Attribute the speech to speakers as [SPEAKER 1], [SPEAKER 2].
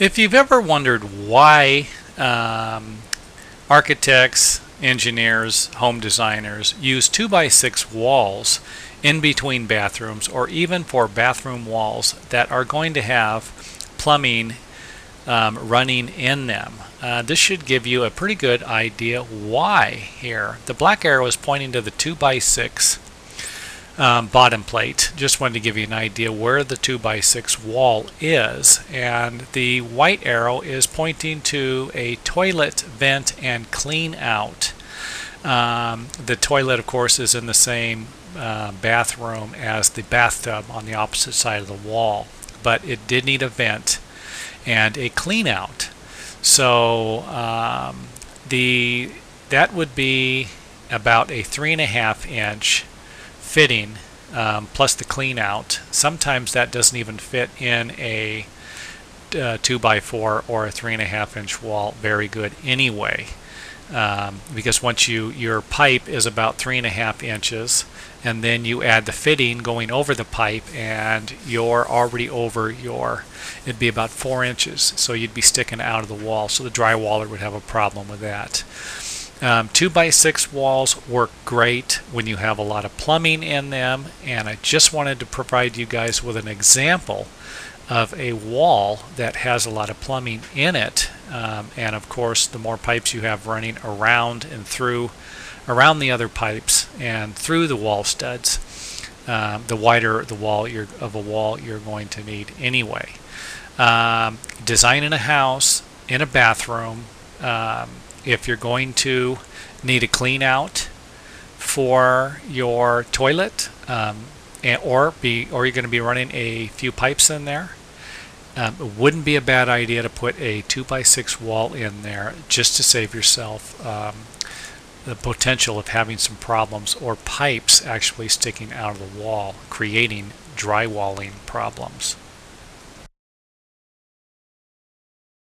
[SPEAKER 1] If you've ever wondered why um, architects, engineers, home designers use 2x6 walls in between bathrooms or even for bathroom walls that are going to have plumbing um, running in them. Uh, this should give you a pretty good idea why here. The black arrow is pointing to the 2x6 um, bottom plate. Just wanted to give you an idea where the 2x6 wall is. And the white arrow is pointing to a toilet vent and clean out. Um, the toilet, of course, is in the same uh, bathroom as the bathtub on the opposite side of the wall. But it did need a vent and a clean out. So um, the that would be about a three and a half inch fitting um, plus the clean out. Sometimes that doesn't even fit in a uh, 2x4 or a 3.5 inch wall very good anyway. Um, because once you your pipe is about three and a half inches and then you add the fitting going over the pipe and you're already over your it'd be about four inches so you'd be sticking out of the wall so the drywaller would have a problem with that um, 2 by 6 walls work great when you have a lot of plumbing in them and I just wanted to provide you guys with an example of a wall that has a lot of plumbing in it. Um, and of course the more pipes you have running around and through around the other pipes and through the wall studs um, the wider the wall of a wall you're going to need anyway. Um, designing a house in a bathroom um, if you're going to need a clean out for your toilet um, and, or be or you're going to be running a few pipes in there um, it wouldn't be a bad idea to put a 2x6 wall in there just to save yourself um, the potential of having some problems or pipes actually sticking out of the wall creating drywalling problems